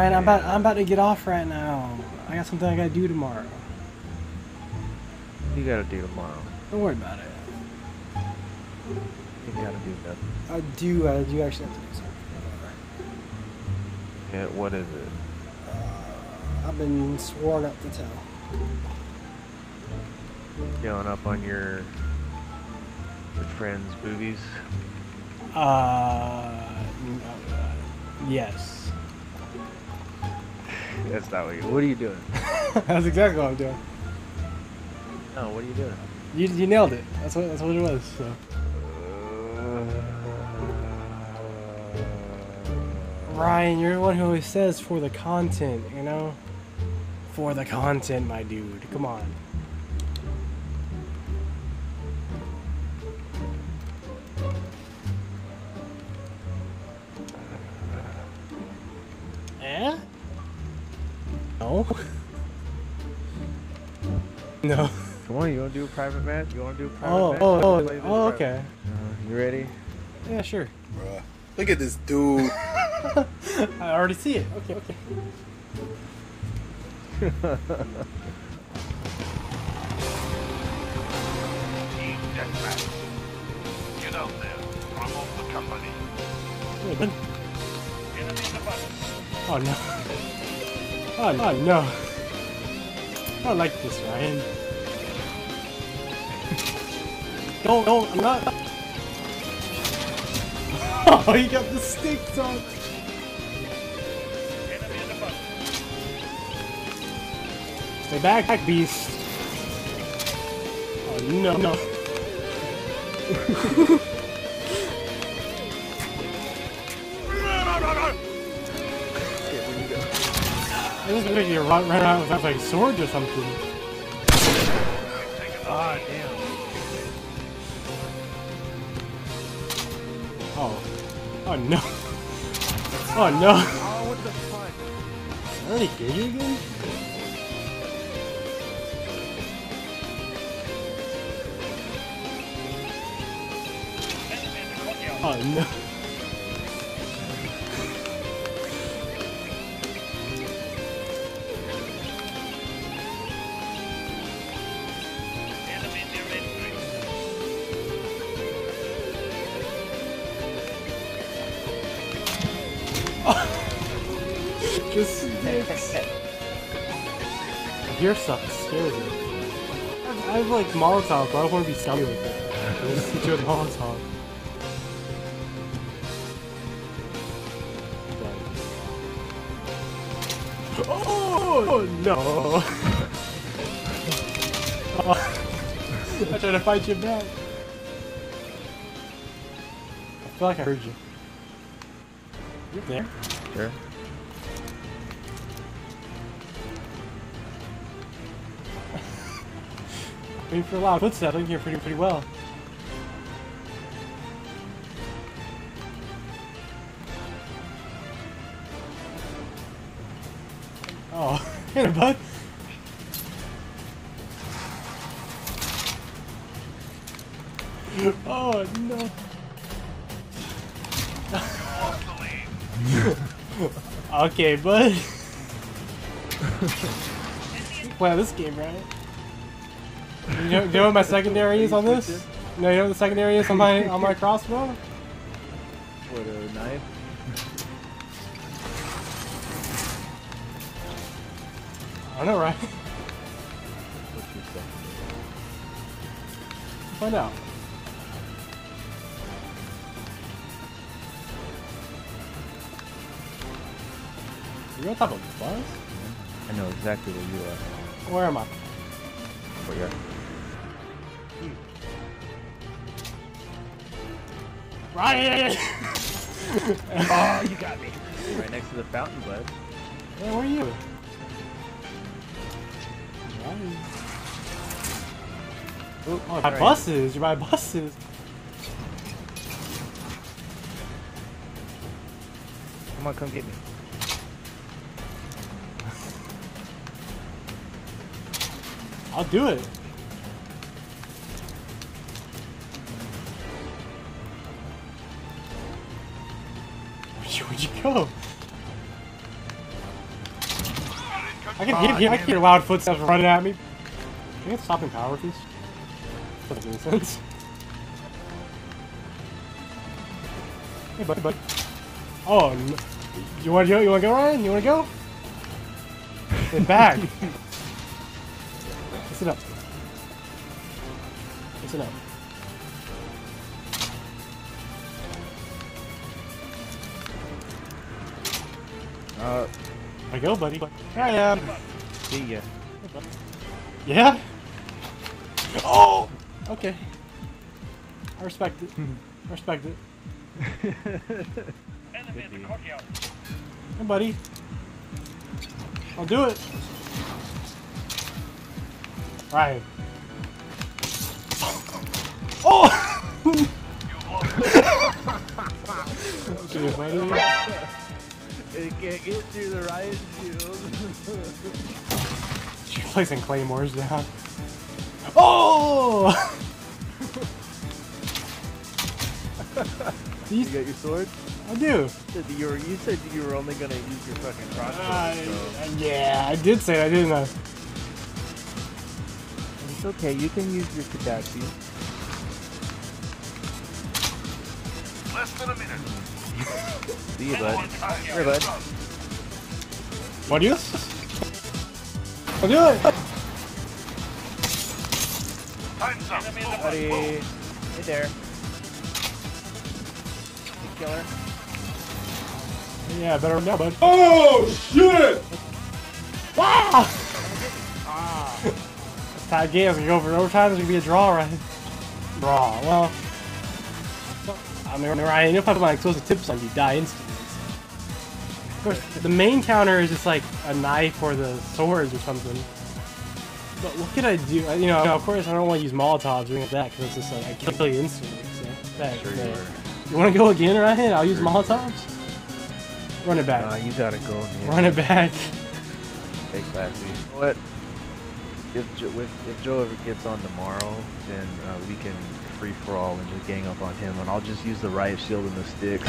Ryan, I'm about I'm about to get off right now. I got something I gotta do tomorrow. You gotta do tomorrow. Don't worry about it. You gotta do nothing. I do. I do actually have to do something. Yeah, what is it? Uh, I've been sworn up to tell. Going up on your your friend's boobies? Uh, n- uh, yes. That's not what you. What are you doing? That's exactly what I'm doing. No, what are you doing? You, you nailed it. That's what that's what it was. So. Ryan, you're the one who always says for the content, you know? For the content, my dude. Come on. Eh? No. no. Come on, you wanna do a private match? You wanna do a private Oh, match? oh, Let's oh, oh, okay. Uh, you ready? Yeah, sure. Bruh. Look at this dude. I already see it. Okay, okay. Get out there. Promote the company. Yeah, good. Enemy in the button. Oh no. Oh, oh no. I don't like this, Ryan. don't, don't, I'm not. Oh, you got the stick on. Stay back, back, beast. Oh no, no. This is like you run, run around with like swords or something. Ah, damn. Oh. Oh no. Oh no. Oh, what the fuck? Already killed you again? Enemy in the courtyard. Oh no. Just sticks. Gear sucks. Scares me. I have like Molotov, but I don't want to be scummy with it. I just hit you with Molotov. Oh no! I tried to fight you back. I feel like I heard you. You're there. Sure. I mean, for a loud footsteps, I can hear pretty pretty well. Oh, hey there, bud. Oh no. okay, bud. wow, this game, right? You know, you know what my secondary is on this? No, you know what the secondary is on my on my crossbow? What, a knife? I know, right? What's your second? Find out. You're on top of a bus? I know exactly where you are. Where am I? Where you are. Ryan! Oh, you got me. Right next to the fountain, bud. Yeah, where are you? Ryan. Ooh, Oh, right. buses. You're by buses. Come on, come get me. I'll do it. Where'd you, go? I can hear, I hear loud footsteps running at me. Can you get stopping power, please? Doesn't make sense. Hey, buddy, buddy. Oh, n- you want to go? You want to go, Ryan? You want to go? Get back. Listen up. Listen up. Uh, I go, buddy. Here I am. see ya. Yeah? Oh! Okay. I respect it. I respect it. Enemy in the courtyard. Hey, buddy. I'll do it. Ryan. Oh! Okay, buddy. It can't get through the riot shield. She's placing claymores down. Oh! you got your sword? I do. Said You, were, you said you were only gonna use your fucking crossbow. Uh, so. yeah, I did say that, didn't I? It's okay, you can use your Kodachi. Less than a minute. See you, bud. in courtyard. Here, bud. Want to do this? I'll do it! Time's up. Buddy. Move. Hey there. You killer. Yeah, better now, bud. Oh, shit! Ah. Wow! Tied games, we go for overtime, it's gonna be a draw, right? Draw, well. I mean, Ryan, you'll put my explosive tips on you, die instantly. Of course, the main counter is just like a knife or the swords or something. But what could I do? I- You know, of course, I don't want to use Molotovs or anything like that because it's just like I kill you instantly. So, that, Sure you you want to go again, Ryan? I'll use Sure. Molotovs. Run it back. Nah, you gotta go. Man. Run it back. Take that, dude. What? If Joe, if, if Joe ever gets on tomorrow, then uh, we can free for all and just gang up on him, and I'll just use the riot shield and the sticks.